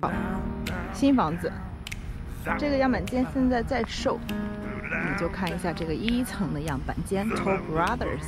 好，新房子，这个样板间现在在售，你就看一下这个一层的样板间，Toll Brothers。